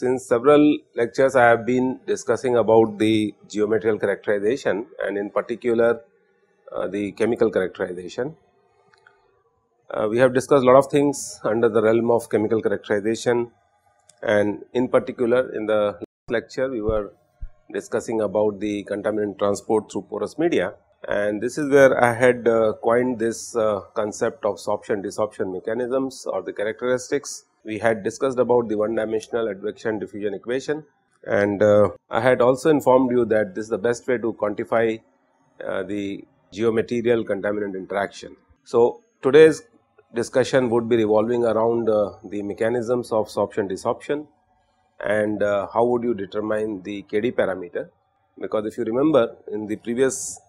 Since several lectures I have been discussing about the geometrical characterization and in particular uh, the chemical characterization. Uh, we have discussed a lot of things under the realm of chemical characterization and in particular in the last lecture we were discussing about the contaminant transport through porous media and this is where I had uh, coined this uh, concept of sorption desorption mechanisms or the characteristics. We had discussed about the one dimensional advection diffusion equation and uh, I had also informed you that this is the best way to quantify uh, the geomaterial contaminant interaction. So, today's discussion would be revolving around uh, the mechanisms of sorption desorption and uh, how would you determine the KD parameter because if you remember in the previous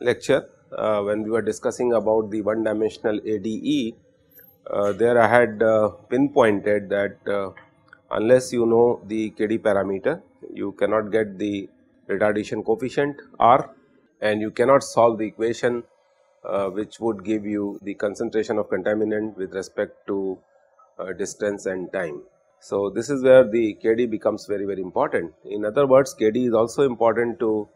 lecture uh, when we were discussing about the one dimensional ADE, there I had uh, pinpointed that uh, unless you know the KD parameter, you cannot get the retardation coefficient R and you cannot solve the equation uh, which would give you the concentration of contaminant with respect to uh, distance and time. So, this is where the KD becomes very very important. In other words, KD is also important to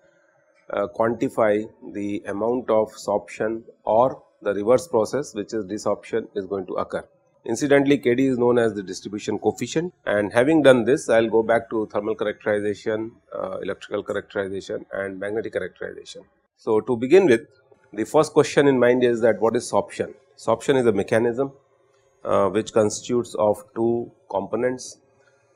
uh, quantify the amount of sorption or the reverse process which is desorption is going to occur. Incidentally, KD is known as the distribution coefficient and having done this I will go back to thermal characterization, uh, electrical characterization and magnetic characterization. So, to begin with the first question in mind is that what is sorption? Sorption is a mechanism uh, which constitutes of two components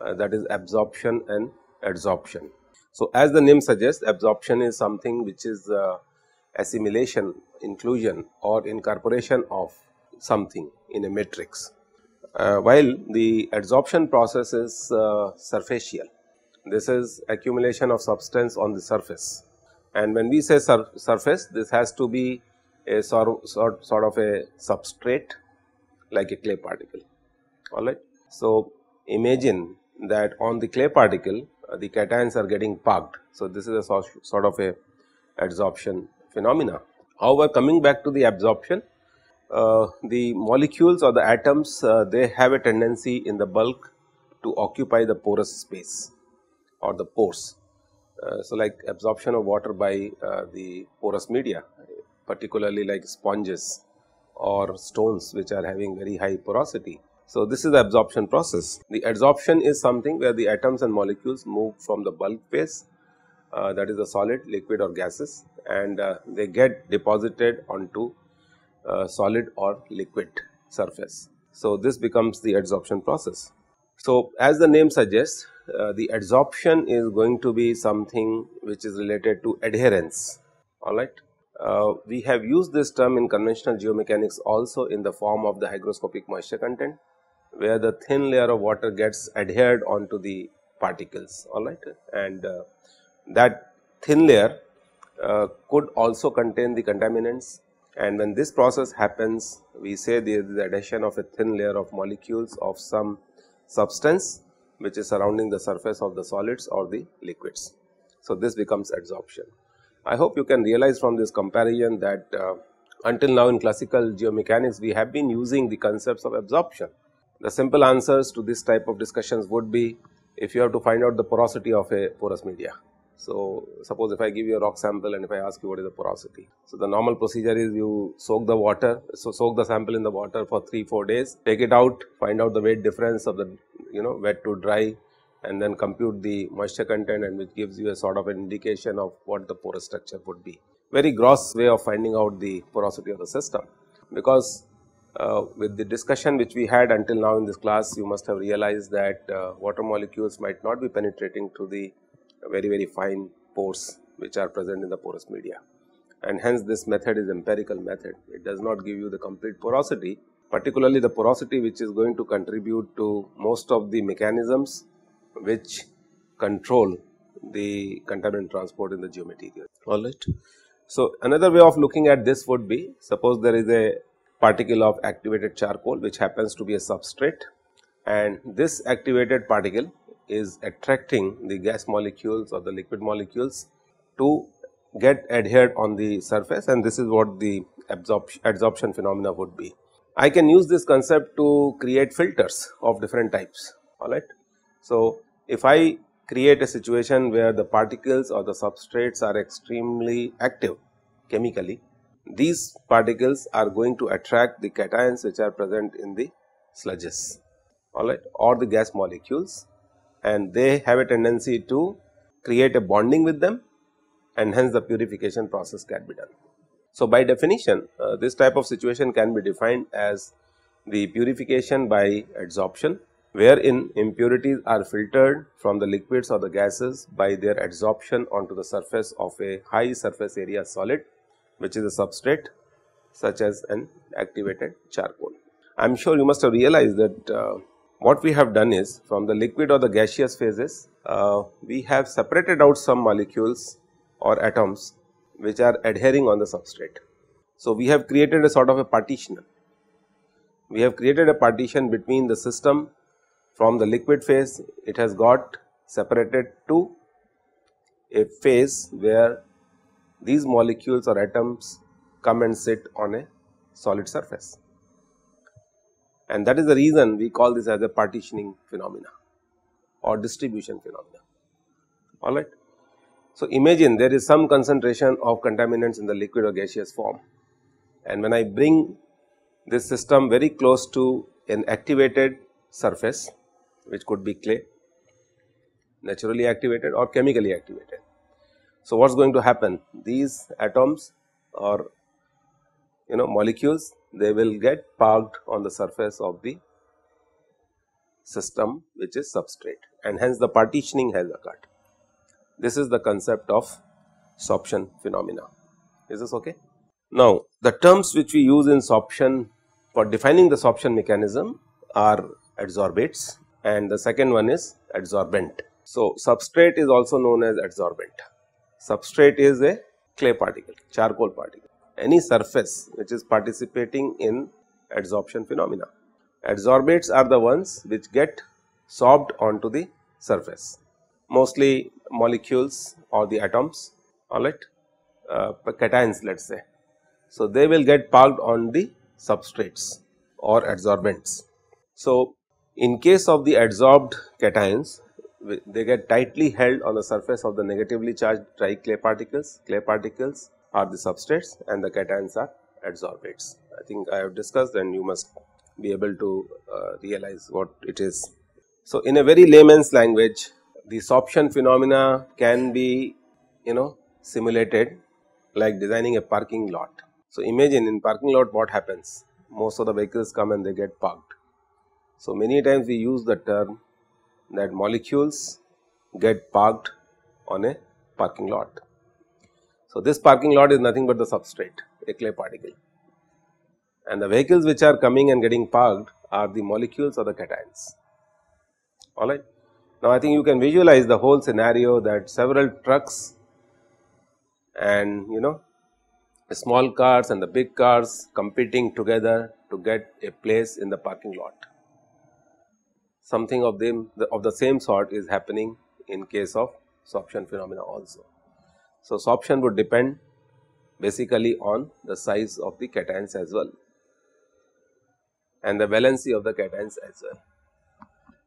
uh, that is absorption and adsorption. So, as the name suggests absorption is something which is uh, assimilation, inclusion or incorporation of something in a matrix, uh, while the adsorption process is uh, surfacial. This is accumulation of substance on the surface and when we say sur surface this has to be a sort, sort, sort of a substrate like a clay particle alright. So, imagine that on the clay particle uh, the cations are getting parked. So, this is a sort, sort of a adsorption phenomena. However, coming back to the absorption, uh, the molecules or the atoms uh, they have a tendency in the bulk to occupy the porous space or the pores. Uh, so, like absorption of water by uh, the porous media particularly like sponges or stones which are having very high porosity so, this is the absorption process. The adsorption is something where the atoms and molecules move from the bulk phase uh, that is a solid, liquid or gases and uh, they get deposited onto uh, solid or liquid surface. So, this becomes the adsorption process. So, as the name suggests uh, the adsorption is going to be something which is related to adherence alright. Uh, we have used this term in conventional geomechanics also in the form of the hygroscopic moisture content where the thin layer of water gets adhered onto the particles alright and that thin layer uh, could also contain the contaminants and when this process happens we say there is the adhesion of a thin layer of molecules of some substance which is surrounding the surface of the solids or the liquids. So, this becomes adsorption. I hope you can realize from this comparison that uh, until now in classical geomechanics we have been using the concepts of absorption the simple answers to this type of discussions would be if you have to find out the porosity of a porous media. So, suppose if I give you a rock sample and if I ask you what is the porosity. So, the normal procedure is you soak the water, so soak the sample in the water for 3-4 days, take it out, find out the weight difference of the you know wet to dry and then compute the moisture content and which gives you a sort of an indication of what the porous structure would be. Very gross way of finding out the porosity of the system because uh, with the discussion which we had until now in this class, you must have realized that uh, water molecules might not be penetrating through the very very fine pores which are present in the porous media. And hence this method is empirical method, it does not give you the complete porosity, particularly the porosity which is going to contribute to most of the mechanisms which control the contaminant transport in the geomaterial, alright. So, another way of looking at this would be, suppose there is a particle of activated charcoal which happens to be a substrate and this activated particle is attracting the gas molecules or the liquid molecules to get adhered on the surface and this is what the absorption, adsorption phenomena would be. I can use this concept to create filters of different types alright. So, if I create a situation where the particles or the substrates are extremely active chemically, these particles are going to attract the cations which are present in the sludges alright or the gas molecules and they have a tendency to create a bonding with them and hence the purification process can be done. So, by definition uh, this type of situation can be defined as the purification by adsorption wherein impurities are filtered from the liquids or the gases by their adsorption onto the surface of a high surface area solid which is a substrate such as an activated charcoal. I am sure you must have realized that uh, what we have done is from the liquid or the gaseous phases, uh, we have separated out some molecules or atoms which are adhering on the substrate. So, we have created a sort of a partition. We have created a partition between the system from the liquid phase, it has got separated to a phase where these molecules or atoms come and sit on a solid surface and that is the reason we call this as a partitioning phenomena or distribution phenomena alright. So, imagine there is some concentration of contaminants in the liquid or gaseous form and when I bring this system very close to an activated surface which could be clay naturally activated or chemically activated. So, what is going to happen? These atoms or you know molecules they will get parked on the surface of the system which is substrate and hence the partitioning has occurred. This is the concept of sorption phenomena. Is this okay? Now, the terms which we use in sorption for defining the sorption mechanism are adsorbates and the second one is adsorbent. So, substrate is also known as adsorbent. Substrate is a clay particle, charcoal particle any surface which is participating in adsorption phenomena. Adsorbates are the ones which get sorbed onto the surface, mostly molecules or the atoms alright, uh, cations let us say. So, they will get parked on the substrates or adsorbents. So, in case of the adsorbed cations, they get tightly held on the surface of the negatively charged dry clay particles, clay particles are the substrates and the cations are adsorbates. I think I have discussed and you must be able to uh, realize what it is. So, in a very layman's language the sorption phenomena can be you know simulated like designing a parking lot. So, imagine in parking lot what happens most of the vehicles come and they get parked. So, many times we use the term that molecules get parked on a parking lot. So, this parking lot is nothing but the substrate a clay particle and the vehicles which are coming and getting parked are the molecules or the cations alright. Now, I think you can visualize the whole scenario that several trucks and you know small cars and the big cars competing together to get a place in the parking lot. Something of them of the same sort is happening in case of sorption phenomena also. So, sorption would depend basically on the size of the cations as well and the valency of the cations as well.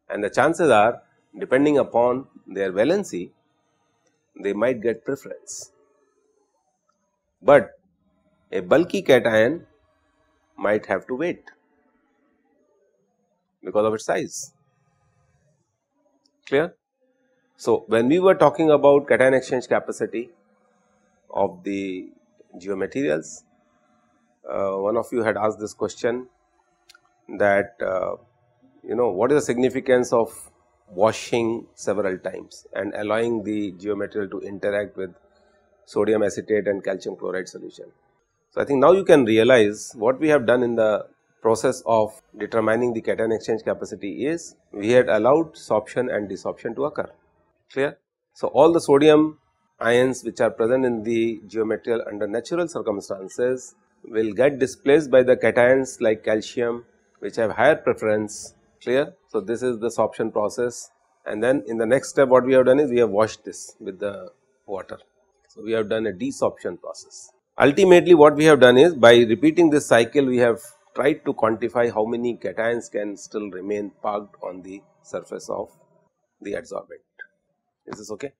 And the chances are depending upon their valency they might get preference. But a bulky cation might have to wait because of its size clear. So, when we were talking about cation exchange capacity of the geomaterials. Uh, one of you had asked this question that uh, you know what is the significance of washing several times and allowing the geomaterial to interact with sodium acetate and calcium chloride solution. So, I think now you can realize what we have done in the process of determining the cation exchange capacity is we had allowed sorption and desorption to occur clear. So, all the sodium ions which are present in the geomaterial under natural circumstances will get displaced by the cations like calcium which have higher preference clear. So, this is the sorption process and then in the next step what we have done is we have washed this with the water. So, we have done a desorption process. Ultimately what we have done is by repeating this cycle we have tried to quantify how many cations can still remain parked on the surface of the adsorbent. Is this okay?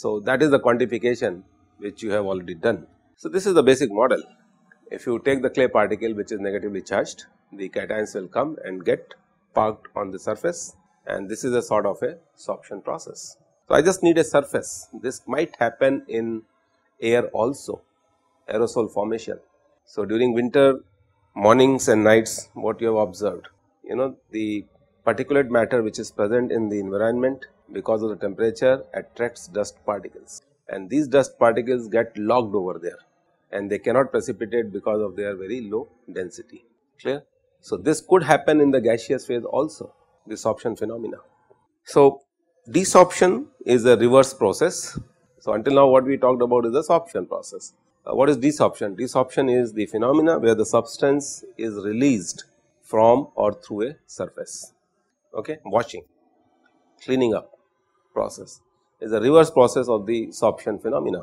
So, that is the quantification which you have already done. So, this is the basic model. If you take the clay particle which is negatively charged, the cations will come and get parked on the surface and this is a sort of a sorption process. So, I just need a surface. This might happen in air also, aerosol formation. So, during winter mornings and nights what you have observed, you know the particulate matter which is present in the environment because of the temperature attracts dust particles and these dust particles get locked over there and they cannot precipitate because of their very low density clear. So, this could happen in the gaseous phase also this sorption phenomena. So, desorption is a reverse process. So, until now what we talked about is the sorption process. Uh, what is desorption? Desorption is the phenomena where the substance is released from or through a surface, okay, washing, cleaning up process is a reverse process of the sorption phenomena.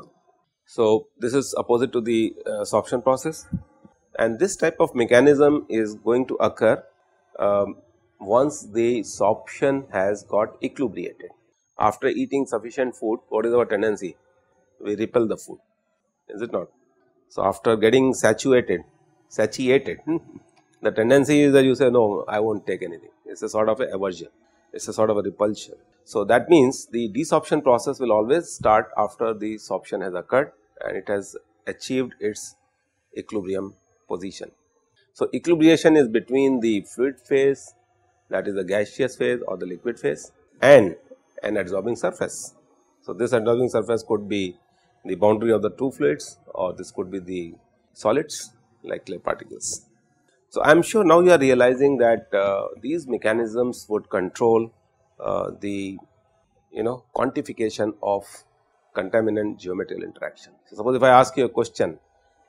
So, this is opposite to the uh, sorption process and this type of mechanism is going to occur um, once the sorption has got equilibrated. After eating sufficient food, what is our tendency? We repel the food, is it not? So, after getting saturated, satiated, the tendency is that you say, no, I not take anything. It is a sort of a aversion, it is a sort of a repulsion. So, that means the desorption process will always start after the sorption has occurred and it has achieved its equilibrium position. So, equilibration is between the fluid phase that is the gaseous phase or the liquid phase and an adsorbing surface. So, this adsorbing surface could be the boundary of the two fluids or this could be the solids like clay particles. So, I am sure now you are realizing that uh, these mechanisms would control uh, the you know quantification of contaminant geomaterial interaction. So, suppose if I ask you a question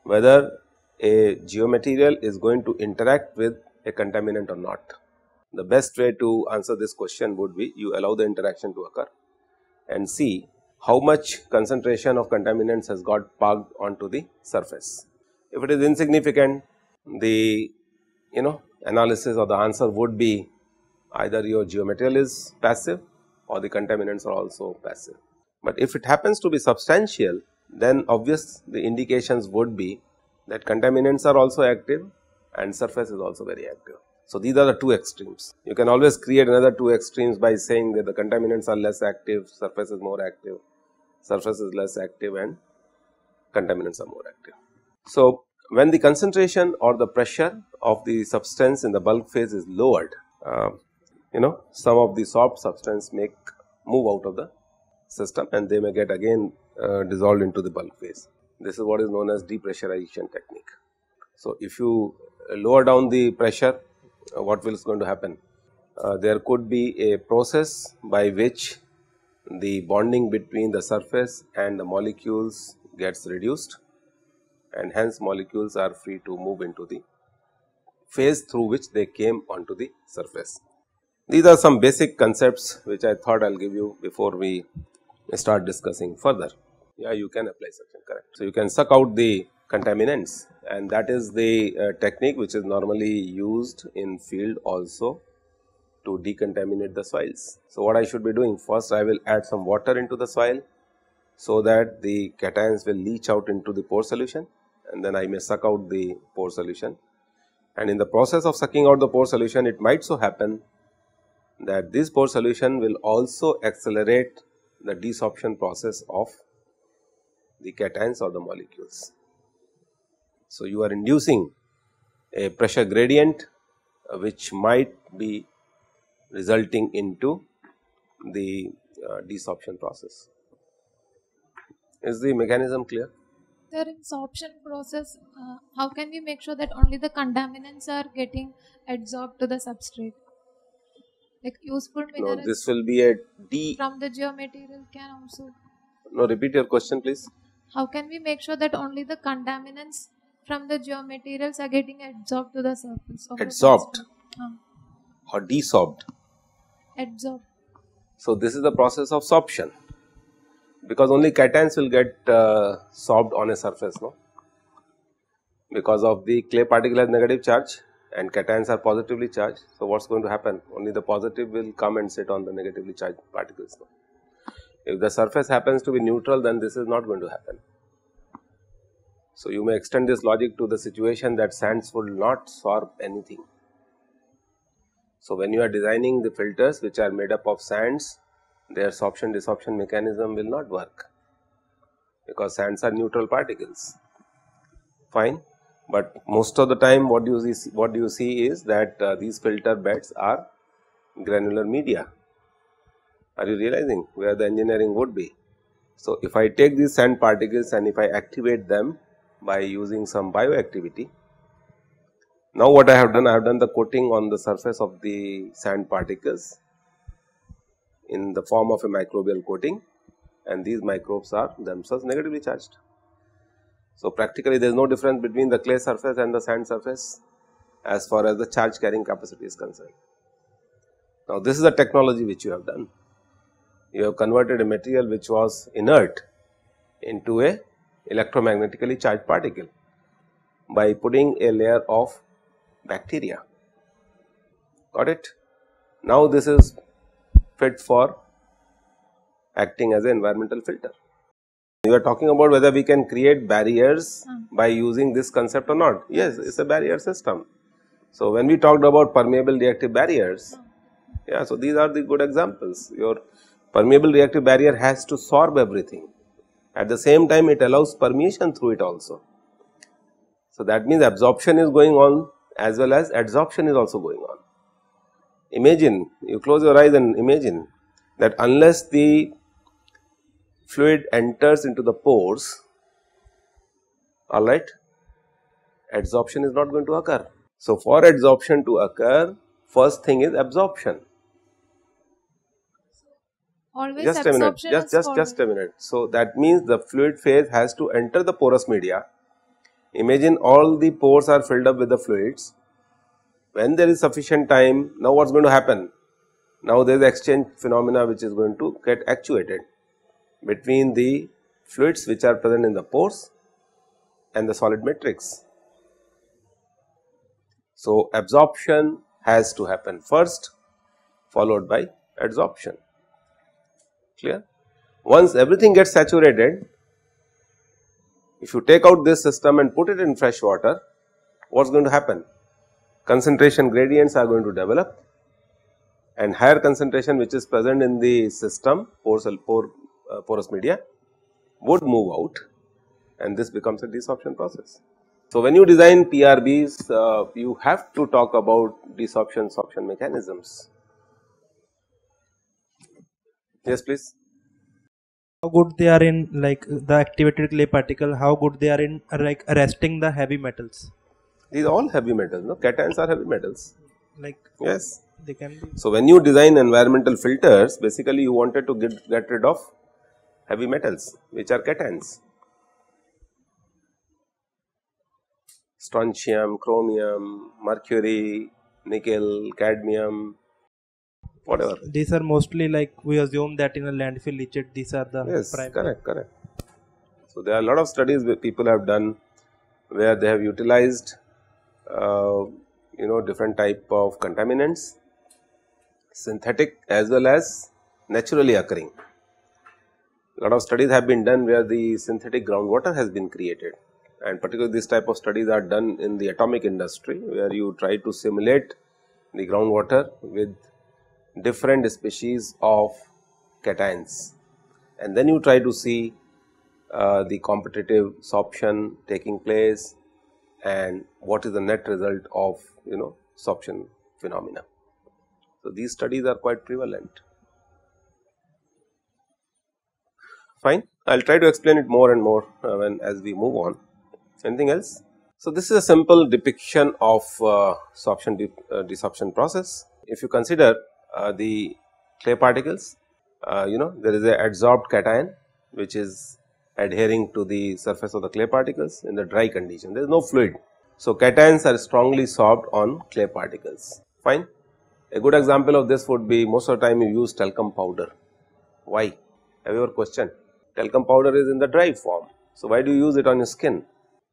whether a geomaterial is going to interact with a contaminant or not the best way to answer this question would be you allow the interaction to occur and see how much concentration of contaminants has got parked onto the surface. If it is insignificant, the you know analysis or the answer would be either your geomaterial is passive or the contaminants are also passive. But if it happens to be substantial, then obvious the indications would be that contaminants are also active and surface is also very active. So, these are the two extremes. You can always create another two extremes by saying that the contaminants are less active, surface is more active, surface is less active and contaminants are more active. So, when the concentration or the pressure of the substance in the bulk phase is lowered, uh, you know some of the soft substance may move out of the system and they may get again uh, dissolved into the bulk phase. This is what is known as depressurization technique. So, if you lower down the pressure uh, what will is going to happen? Uh, there could be a process by which the bonding between the surface and the molecules gets reduced and hence molecules are free to move into the phase through which they came onto the surface. These are some basic concepts which I thought I will give you before we start discussing further. Yeah, you can apply suction correct. So, you can suck out the contaminants and that is the uh, technique which is normally used in field also to decontaminate the soils. So, what I should be doing first I will add some water into the soil so that the cations will leach out into the pore solution and then I may suck out the pore solution and in the process of sucking out the pore solution it might so happen that this pore solution will also accelerate the desorption process of the cations or the molecules. So, you are inducing a pressure gradient uh, which might be resulting into the uh, desorption process. Is the mechanism clear? In sorption process, uh, how can we make sure that only the contaminants are getting adsorbed to the substrate? Like useful minerals. No, this will be a D. From the geomaterial can also. No, repeat your question, please. How can we make sure that only the contaminants from the geomaterials are getting adsorbed to the surface. adsorbed uh. or desorbed? Adsorbed. So, this is the process of sorption because only cations will get uh, sorbed on a surface no because of the clay particle has negative charge and cations are positively charged. So, what is going to happen? Only the positive will come and sit on the negatively charged particles. If the surface happens to be neutral, then this is not going to happen. So, you may extend this logic to the situation that sands will not sorb anything. So, when you are designing the filters which are made up of sands, their sorption desorption mechanism will not work because sands are neutral particles. Fine. But most of the time what you see what you see is that uh, these filter beds are granular media. Are you realizing where the engineering would be? So if i take these sand particles and if i activate them by using some bioactivity now what i have done i have done the coating on the surface of the sand particles in the form of a microbial coating and these microbes are themselves negatively charged so, practically there is no difference between the clay surface and the sand surface as far as the charge carrying capacity is concerned. Now, this is the technology which you have done. You have converted a material which was inert into a electromagnetically charged particle by putting a layer of bacteria. Got it? Now, this is fit for acting as an environmental filter. You are talking about whether we can create barriers uh. by using this concept or not. Yes, it's a barrier system. So, when we talked about permeable reactive barriers, uh. yeah, so these are the good examples. Your permeable reactive barrier has to sorb everything. At the same time, it allows permeation through it also. So, that means absorption is going on as well as adsorption is also going on. Imagine, you close your eyes and imagine that unless the fluid enters into the pores alright adsorption is not going to occur. So, for adsorption to occur first thing is absorption. Always just a minute just just just a minute. So, that means the fluid phase has to enter the porous media imagine all the pores are filled up with the fluids when there is sufficient time now what is going to happen now there is exchange phenomena which is going to get actuated between the fluids which are present in the pores and the solid matrix. So, absorption has to happen first followed by adsorption clear. Once everything gets saturated if you take out this system and put it in fresh water what is going to happen concentration gradients are going to develop and higher concentration which is present in the system pore, pore uh, porous media would move out and this becomes a desorption process. So, when you design PRBs, uh, you have to talk about desorption sorption mechanisms. Yes, please. How good they are in like the activated clay particle, how good they are in like arresting the heavy metals? These are all heavy metals, no? Cations are heavy metals. Like, yes. They can be. So, when you design environmental filters, basically you wanted to get, get rid of heavy metals which are cations. Strontium, chromium, mercury, nickel, cadmium, whatever. These are mostly like we assume that in a landfill leachate these are the yes, correct, correct. So there are a lot of studies where people have done where they have utilized you know different type of contaminants, synthetic as well as naturally occurring. Lot of studies have been done where the synthetic groundwater has been created. And particularly this type of studies are done in the atomic industry where you try to simulate the groundwater with different species of cations. And then you try to see uh, the competitive sorption taking place and what is the net result of you know sorption phenomena. So, these studies are quite prevalent. fine. I will try to explain it more and more uh, when as we move on. Anything else? So, this is a simple depiction of uh, sorption de uh, desorption process. If you consider uh, the clay particles, uh, you know there is a adsorbed cation which is adhering to the surface of the clay particles in the dry condition, there is no fluid. So, cations are strongly sorbed on clay particles, fine. A good example of this would be most of the time you use talcum powder. Why? Have you ever questioned? talcum powder is in the dry form. So, why do you use it on your skin?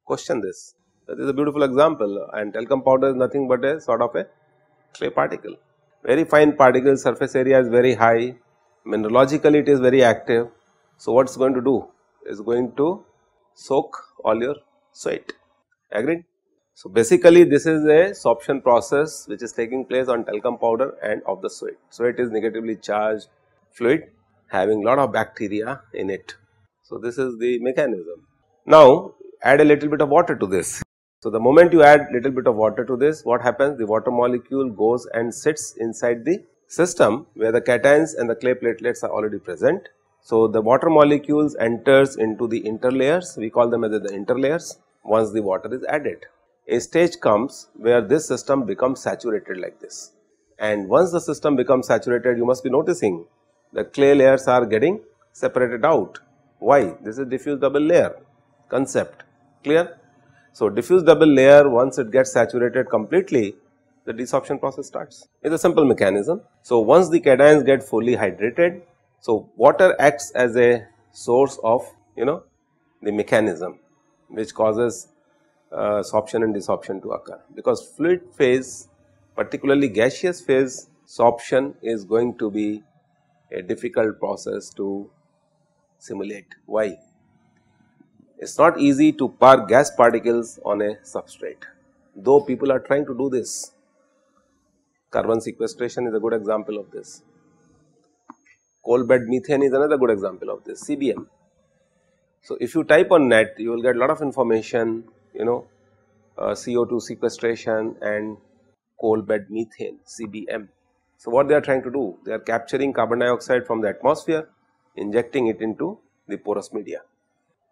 Question this. That is a beautiful example and talcum powder is nothing but a sort of a clay particle. Very fine particle surface area is very high, mineralogically it is very active. So, what is going to do? Is going to soak all your sweat, agreed? So, basically this is a sorption process which is taking place on talcum powder and of the sweat. Sweat is negatively charged fluid having lot of bacteria in it. So, this is the mechanism. Now, add a little bit of water to this. So, the moment you add little bit of water to this, what happens? The water molecule goes and sits inside the system where the cations and the clay platelets are already present. So, the water molecules enters into the interlayers, we call them as the interlayers once the water is added a stage comes where this system becomes saturated like this. And once the system becomes saturated, you must be noticing the clay layers are getting separated out. Why? This is diffuse double layer concept, clear? So, diffuse double layer once it gets saturated completely, the desorption process starts. It is a simple mechanism. So, once the cations get fully hydrated, so water acts as a source of you know the mechanism which causes uh, sorption and desorption to occur because fluid phase particularly gaseous phase sorption is going to be a difficult process to simulate. Why? It is not easy to park gas particles on a substrate, though people are trying to do this. Carbon sequestration is a good example of this. Coal bed methane is another good example of this, CBM. So, if you type on net, you will get a lot of information you know uh, CO2 sequestration and coal bed methane CBM. So, what they are trying to do? They are capturing carbon dioxide from the atmosphere, injecting it into the porous media.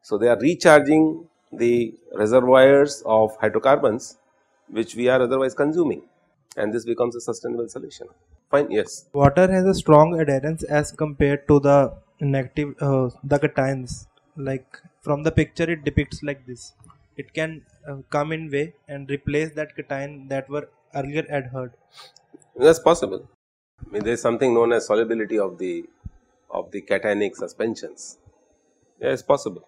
So, they are recharging the reservoirs of hydrocarbons which we are otherwise consuming and this becomes a sustainable solution. Fine, yes. Water has a strong adherence as compared to the negative, uh, the cations. Like from the picture it depicts like this it can uh, come in way and replace that cation that were earlier adhered that's possible I mean there is something known as solubility of the of the cationic suspensions yeah it's possible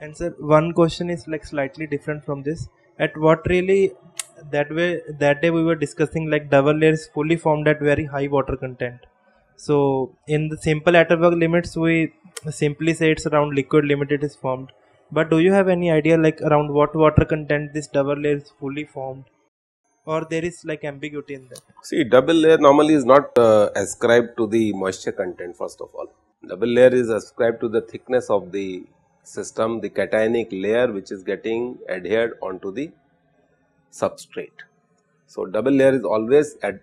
and sir one question is like slightly different from this at what really that way that day we were discussing like double layers fully formed at very high water content so in the simple Atterberg limits we simply say it's around liquid limit it is formed but do you have any idea like around what water content this double layer is fully formed? Or there is like ambiguity in that? See double layer normally is not uh, ascribed to the moisture content first of all. Double layer is ascribed to the thickness of the system, the cationic layer which is getting adhered onto the substrate. So, double layer is always at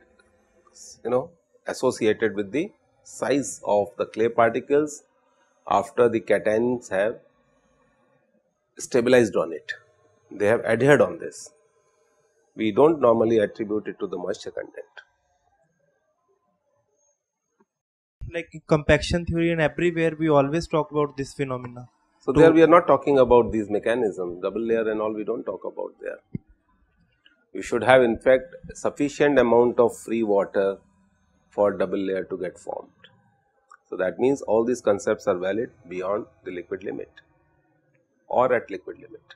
you know associated with the size of the clay particles after the cations have stabilized on it, they have adhered on this. We do not normally attribute it to the moisture content. Like compaction theory and everywhere we always talk about this phenomena. So, there we are not talking about these mechanisms, double layer and all we do not talk about there. You should have in fact sufficient amount of free water for double layer to get formed. So, that means all these concepts are valid beyond the liquid limit or at liquid limit.